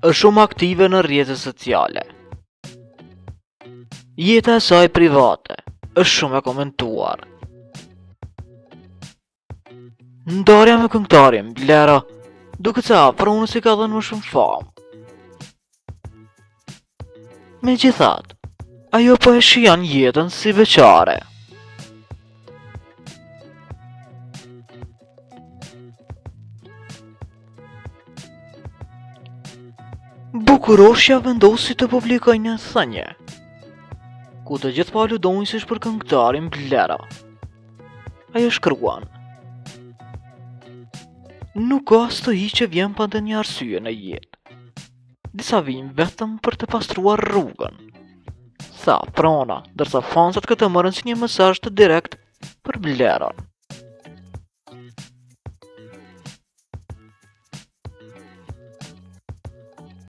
Është shumë aktive në rrjete sociale. Jeta e saj private është shumë e komentuar. Ndarja me këngëtarin Blero, duket se Afronës i ka dhënë më shumë famë. Megjithatë, ajo po e shijon jetën si beqare. Bukuroshja vendosi të publikojë një thënie, ku të gjithë po aludojnë se ishte për këngëtarin Blero. Ajo shkruan, Nuk ka stuhi që vjen pa ndonjë arsye në jetë. Disa vijnë vetëm për të pastruar rrugën. Tha Afrona, ndërsa fansat këtë e morën si një mesazh direkt për Bleron.